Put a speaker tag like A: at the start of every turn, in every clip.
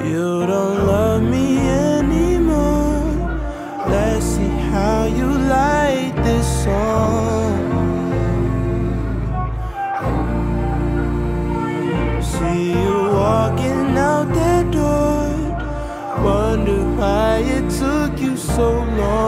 A: You don't love me anymore. Let's see how you like this song. See you walking out that door. Wonder why it took you so long.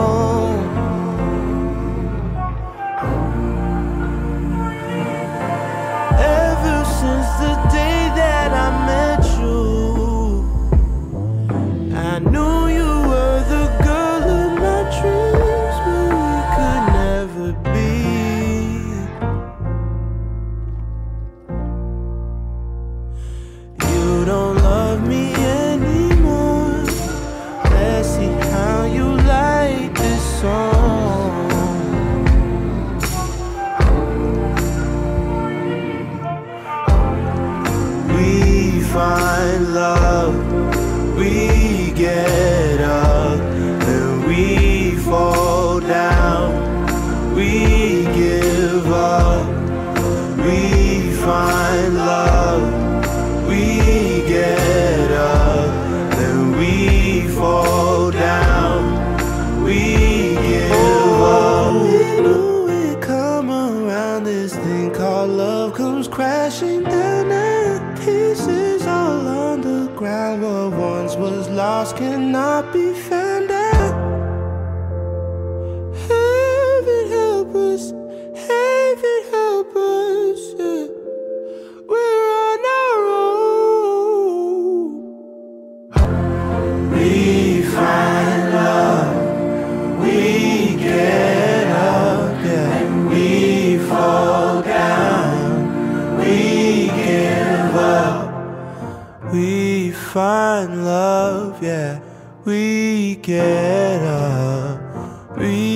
A: Don't love me anymore. Let's see how you like this song. We find get up, and we fall down. We give up. We knew it come around. This thing called love comes crashing down and pieces all on the ground. What once was lost cannot be found find love, yeah. We get up. We